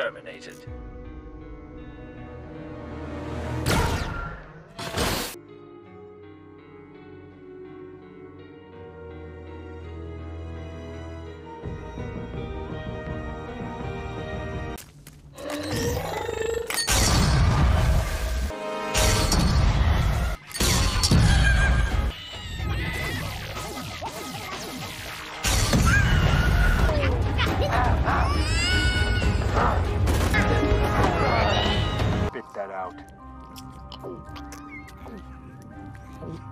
terminated. Oh.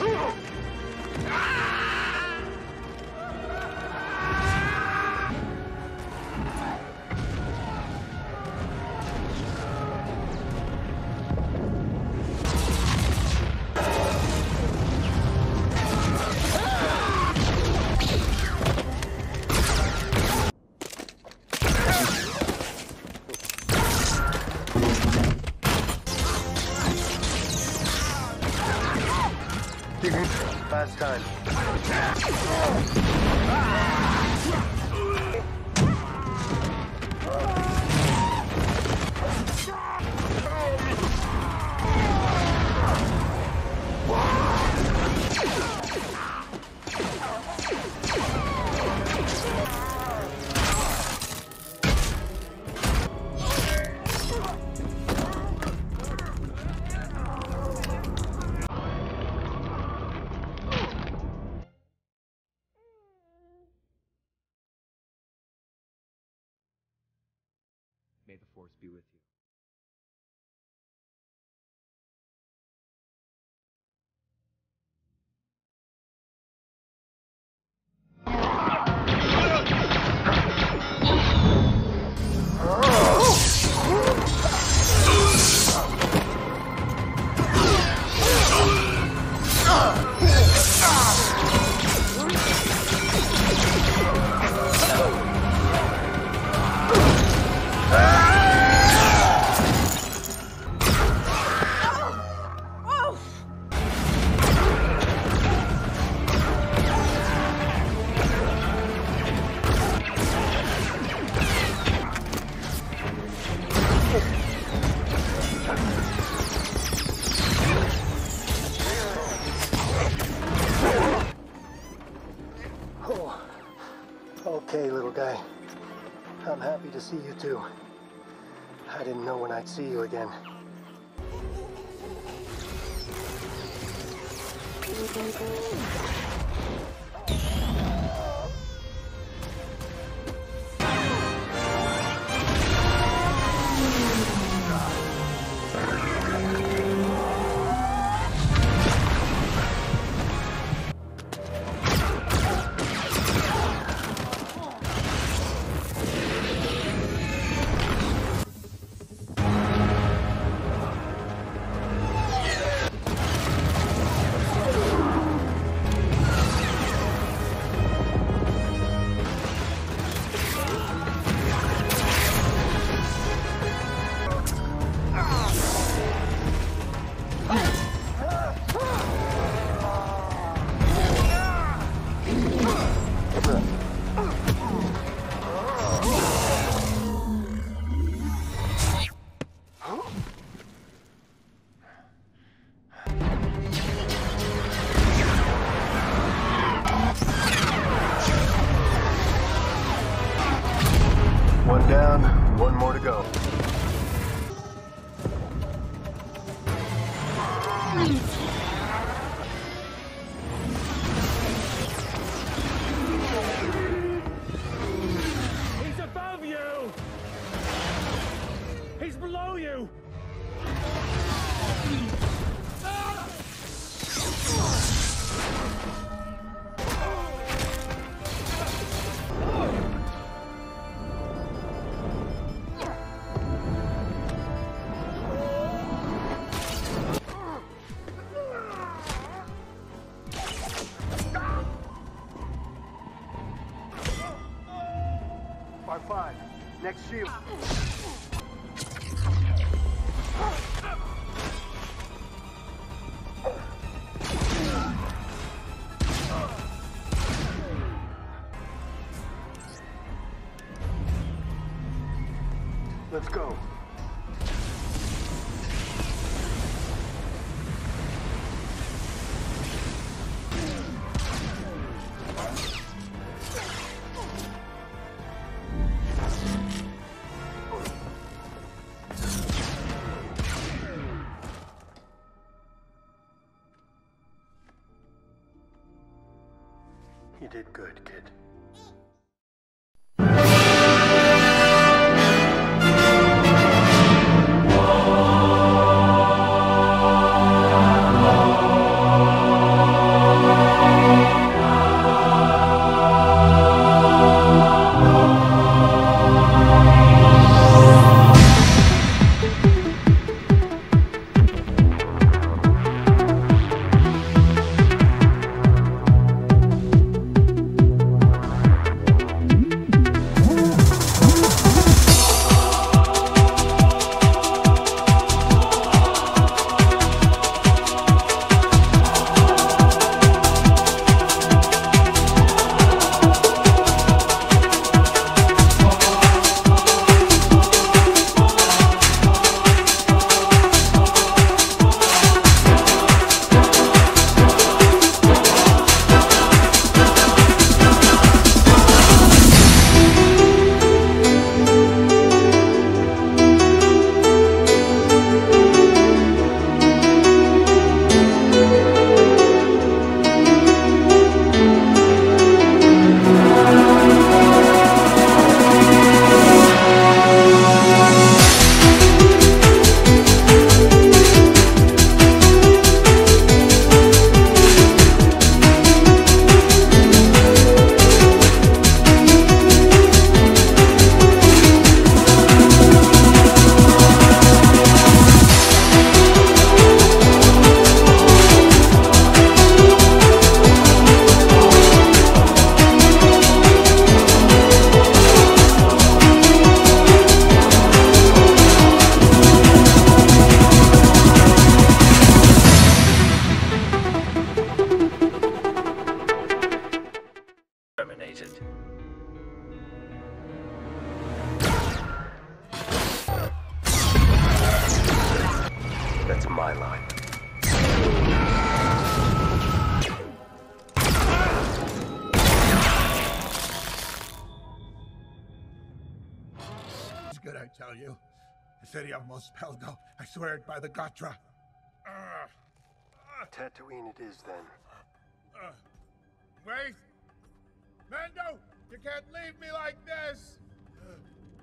Ah! Last time. Force be with you. I'm happy to see you too. I didn't know when I'd see you again. One down, one more to go. objetivo. Did good, kid. good, I tell you. The city of Mos Pelgo. I swear it by the Gatra. Uh, uh, Tatooine it is, then. Uh, wait! Mando! You can't leave me like this!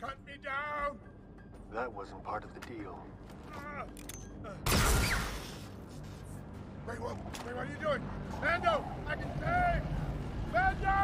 Cut me down! That wasn't part of the deal. Ah. Wait, what, wait, what are you doing? Mando! I can stay. Mando!